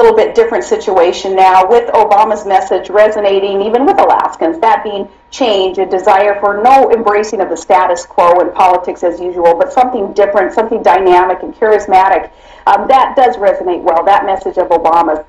little bit different situation now with Obama's message resonating even with Alaskans, that being change, a desire for no embracing of the status quo in politics as usual, but something different, something dynamic and charismatic. Um, that does resonate well, that message of Obama's